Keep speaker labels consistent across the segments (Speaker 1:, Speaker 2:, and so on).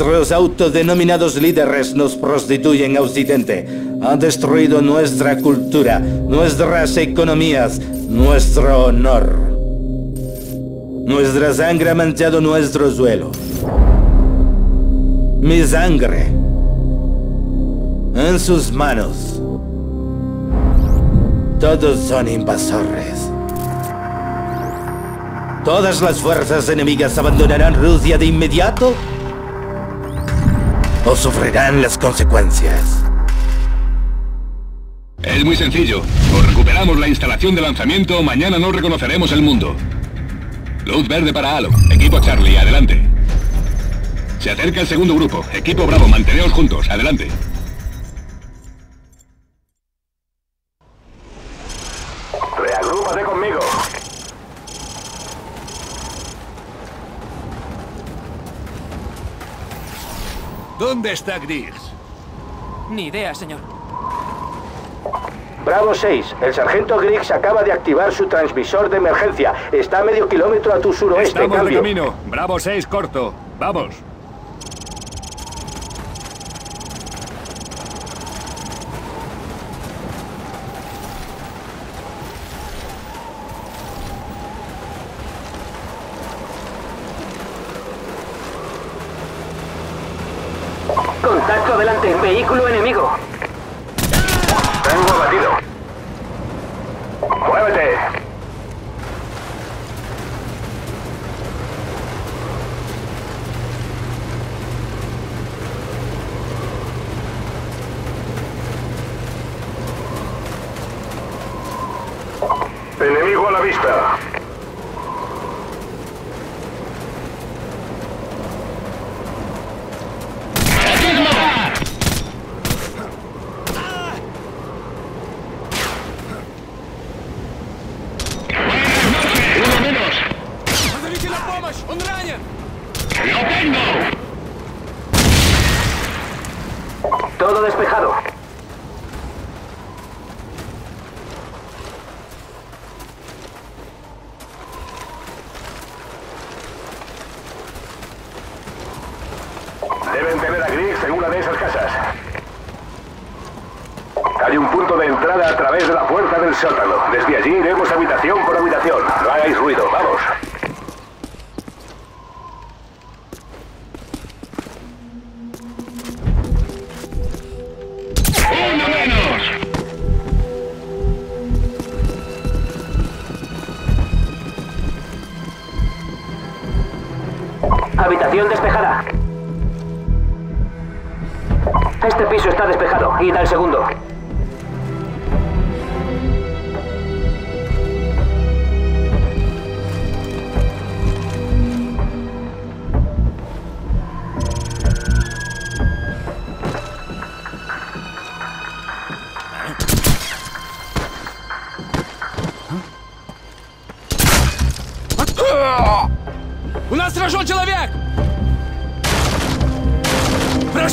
Speaker 1: Vuestros autodenominados líderes nos prostituyen a Occidente. Han destruido nuestra cultura, nuestras economías, nuestro honor. Nuestra sangre ha manchado nuestro suelo. Mi sangre. En sus manos. Todos son invasores. ¿Todas las fuerzas enemigas abandonarán Rusia de inmediato? ¿O sufrirán las consecuencias?
Speaker 2: Es muy sencillo. O recuperamos la instalación de lanzamiento mañana no reconoceremos el mundo. Luz verde para Halo. Equipo Charlie, adelante. Se acerca el segundo grupo. Equipo Bravo, manteneos juntos. Adelante. ¿Dónde está Griggs?
Speaker 3: Ni idea, señor.
Speaker 4: Bravo 6, el sargento Griggs acaba de activar su transmisor de emergencia. Está a medio kilómetro a tu suroeste.
Speaker 2: Estamos de
Speaker 4: cambio.
Speaker 2: camino. Bravo 6, corto. Vamos.
Speaker 3: Adelante, vehículo enemigo.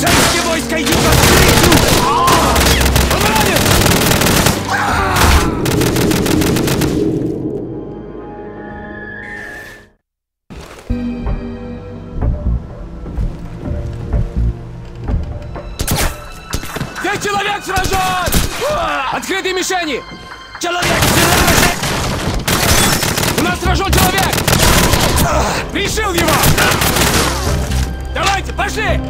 Speaker 5: Вражеские войска идут навстречу! Он ранен! Здесь человек сражен! Открытые мишени! Человек сражен! У нас сражен человек! Пришил его! Давайте, пошли!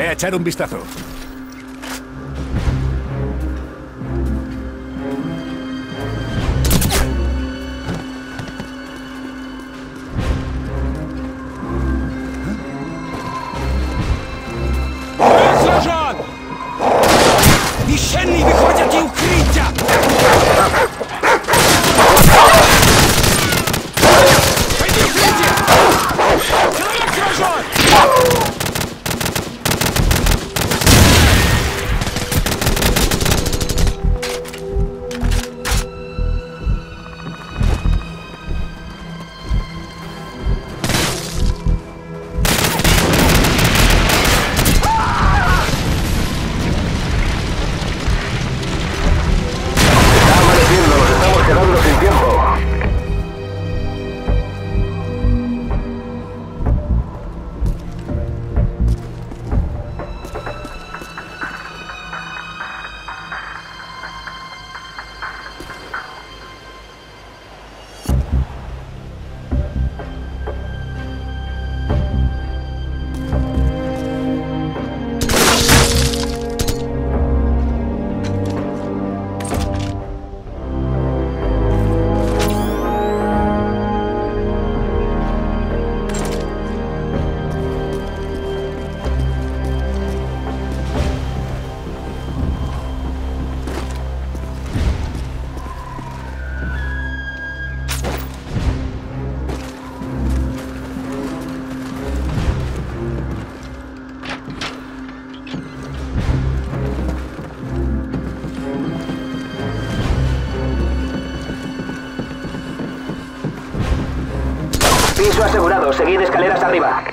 Speaker 2: Ve a echar un vistazo.
Speaker 6: Seguid escaleras arriba.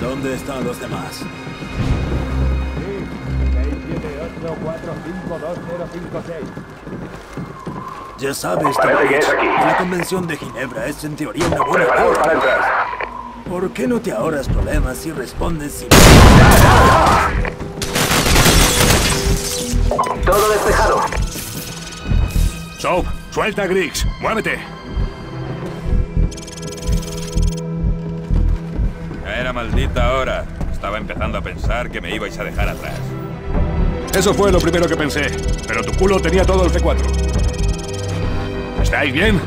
Speaker 7: ¿Dónde están los demás? Ya sabes,
Speaker 3: Parece que es aquí.
Speaker 7: la Convención de Ginebra es en teoría una buena
Speaker 3: Preparados para entrar.
Speaker 7: ¿Por qué no te ahorras problemas y respondes sin...
Speaker 6: Todo despejado.
Speaker 2: Soap, suelta a Griggs. Muévete.
Speaker 8: Maldita hora. Estaba empezando a pensar que me ibais a dejar atrás.
Speaker 2: Eso fue lo primero que pensé. Pero tu culo tenía todo el C4. ¿Estáis bien?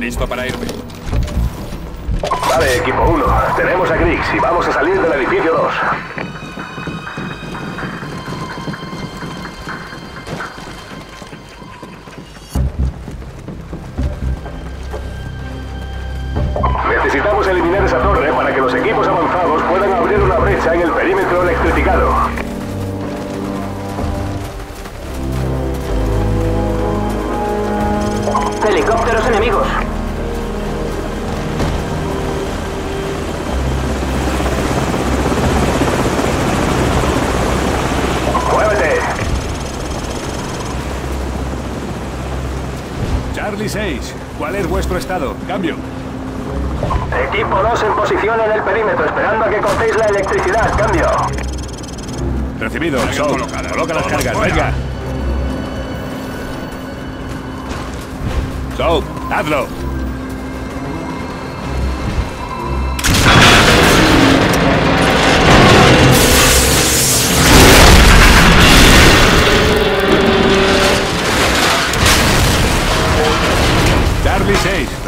Speaker 8: Listo para irme.
Speaker 3: Vale, equipo 1. Tenemos a Griggs y vamos a salir del edificio 2. Equipo 2 en posición en el perímetro, esperando a que cortéis la electricidad. Cambio.
Speaker 2: Recibido.
Speaker 8: Colocada.
Speaker 2: Coloca las cargas.
Speaker 8: fuera.
Speaker 2: Venga. Soap, hazlo.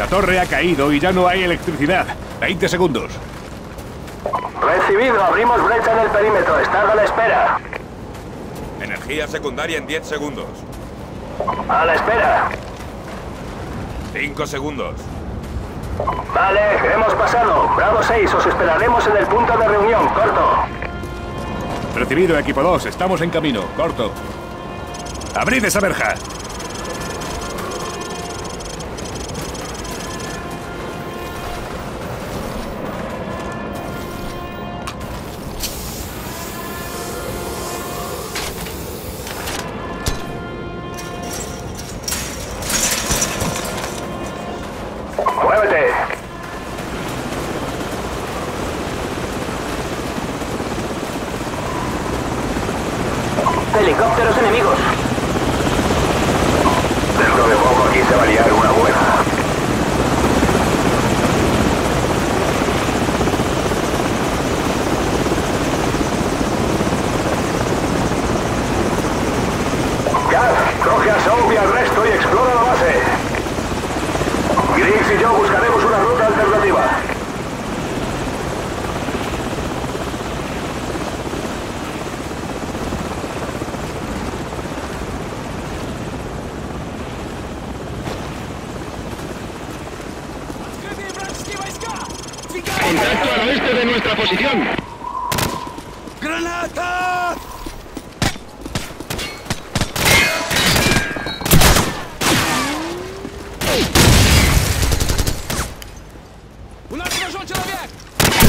Speaker 2: La torre ha caído y ya no hay electricidad. 20 segundos.
Speaker 3: Recibido, abrimos brecha en el perímetro, estad a la espera.
Speaker 8: Energía secundaria en 10 segundos.
Speaker 3: A la espera.
Speaker 8: 5 segundos.
Speaker 3: Vale, hemos pasado. Bravo 6, os esperaremos en el punto de reunión, corto.
Speaker 2: Recibido, equipo 2. Estamos en camino. Corto. ¡Abrid esa verja! posición.
Speaker 7: ¡Granata!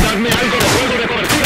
Speaker 2: ¡Dadme algo de fuego de cobertura!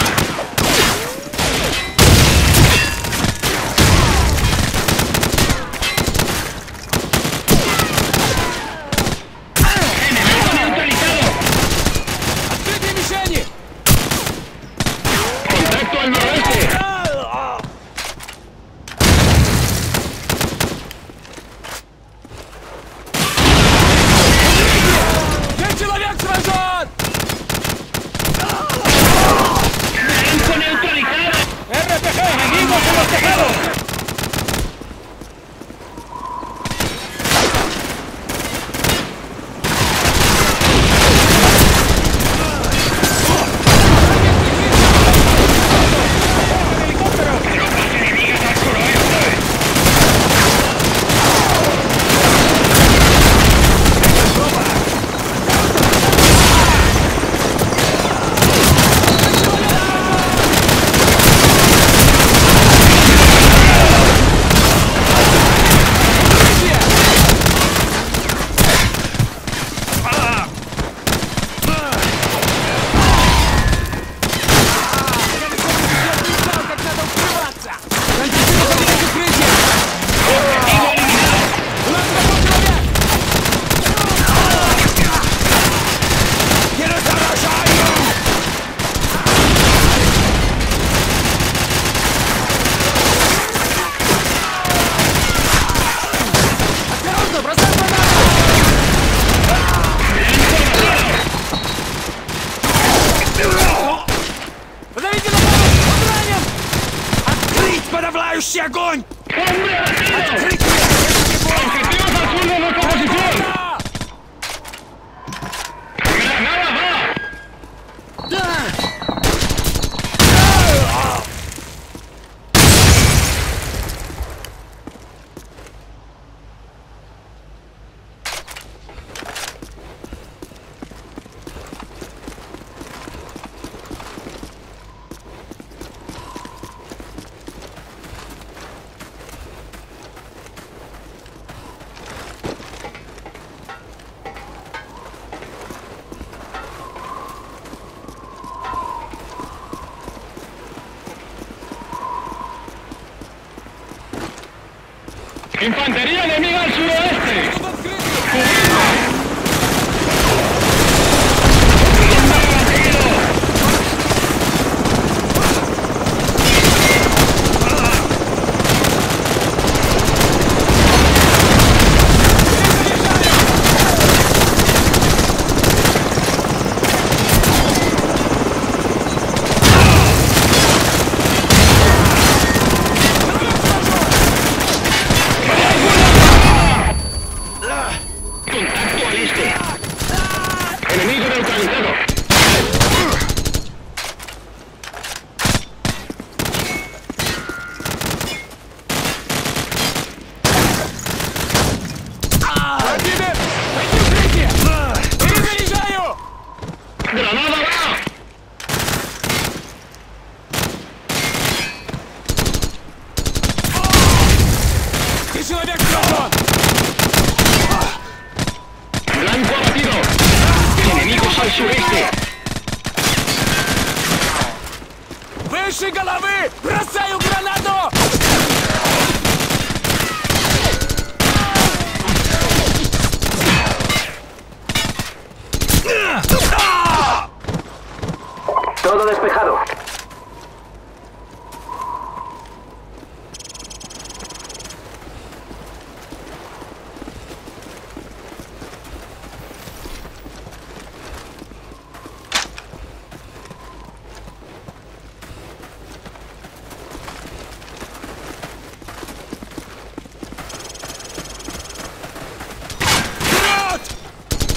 Speaker 9: ¡Infantería Вышли!
Speaker 5: Выше головы! Бросаю гранату!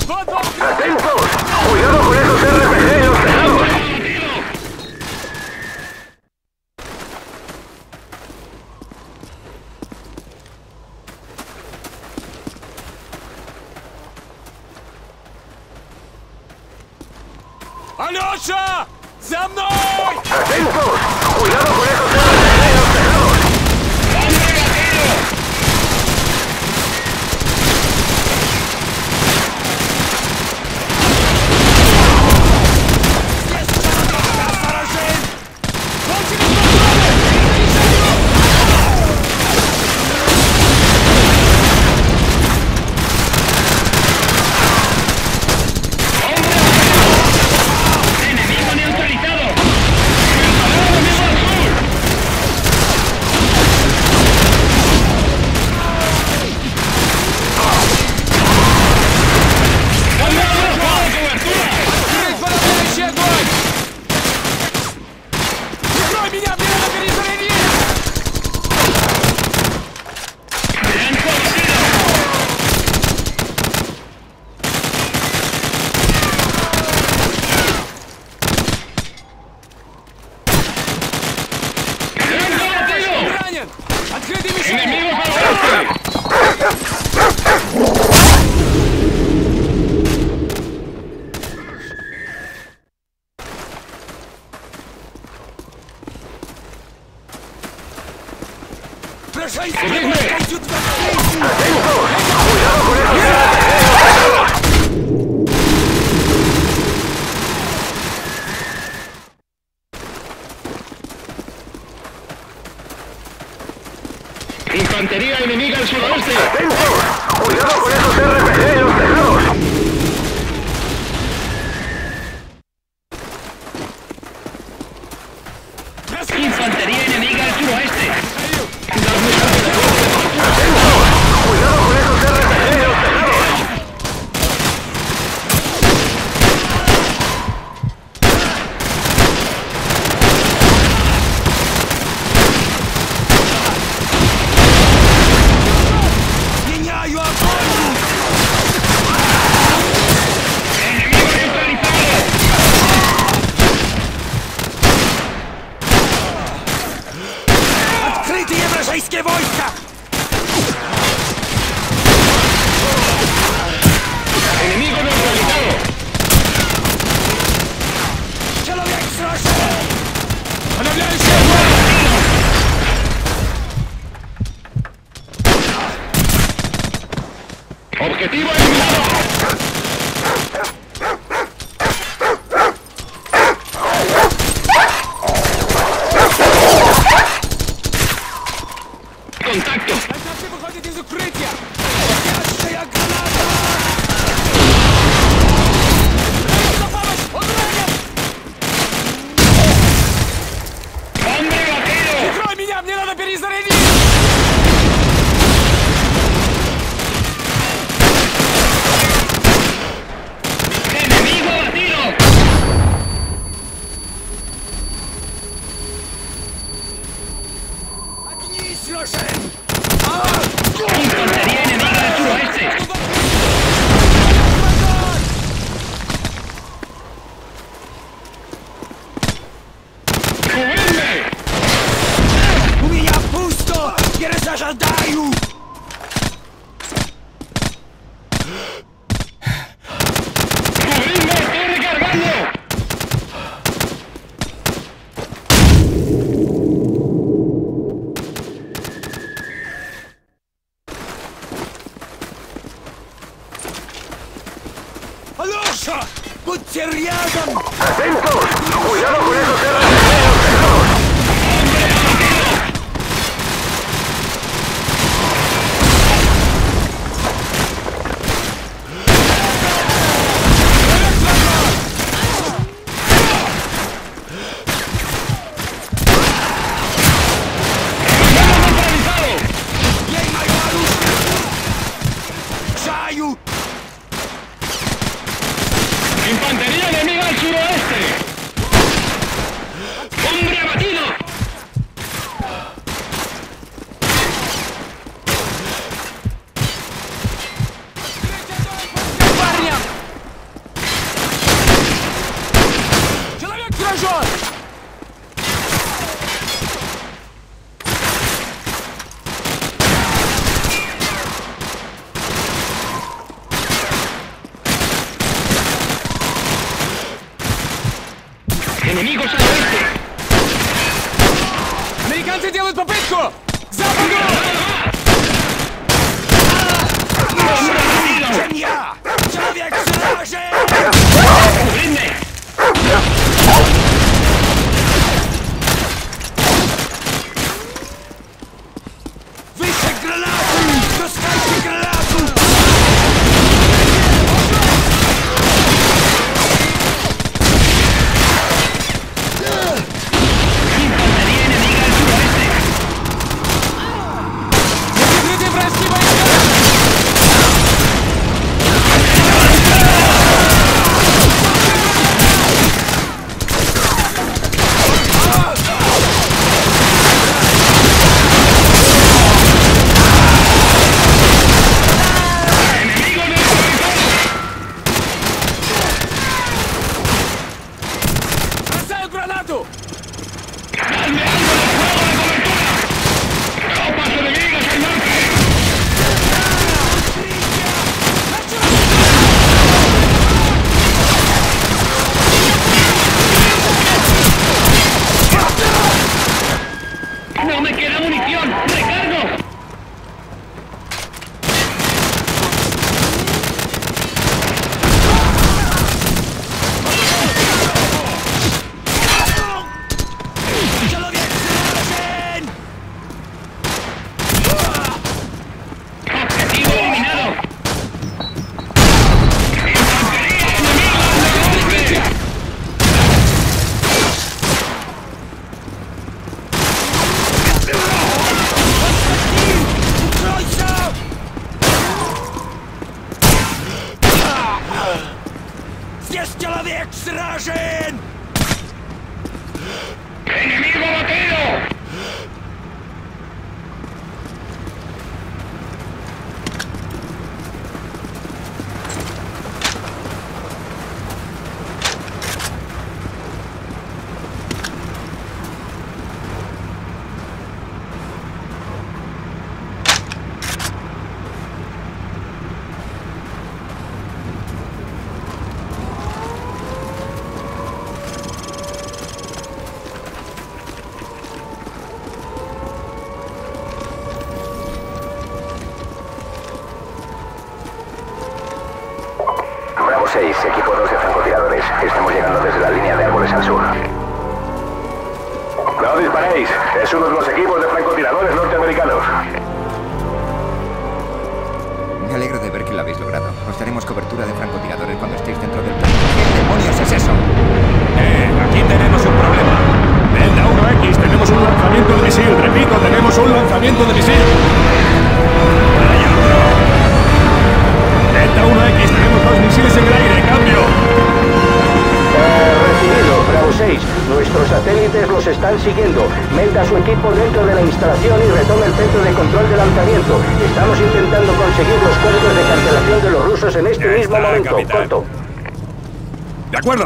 Speaker 10: oh yeah.
Speaker 9: Objetivo eliminado. ¡Infantería enemiga al suroeste! Enemigo saliente!
Speaker 10: Американцы делают попытку!
Speaker 9: ¡No me queda munición!
Speaker 3: No disparéis. Es uno de los equipos de francotiradores norteamericanos.
Speaker 11: Me alegro de ver que lo habéis logrado. Os daremos cobertura de francotiradores cuando estéis dentro del plan. ¿Qué demonios es eso?
Speaker 8: Eh, aquí tenemos un problema.
Speaker 2: Delta 1X, tenemos un lanzamiento de misil. Repito, tenemos un lanzamiento de misil.
Speaker 8: Hay otro.
Speaker 2: Delta 1X, tenemos dos misiles en el aire. Cambio.
Speaker 1: Eh, recibido, Bravo 6. Nuestros satélites los están siguiendo. Meta a su equipo dentro de la instalación y retome el centro de control de lanzamiento. Estamos intentando conseguir los códigos de cancelación de los rusos en este
Speaker 8: Ya
Speaker 1: mismo
Speaker 8: está,
Speaker 1: momento.
Speaker 8: capitán.
Speaker 1: Corto.
Speaker 8: De acuerdo.